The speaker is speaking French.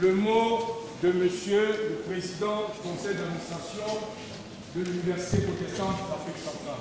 le mot de Monsieur le Président du Conseil d'administration de l'Université protestante d'Afrique centrale.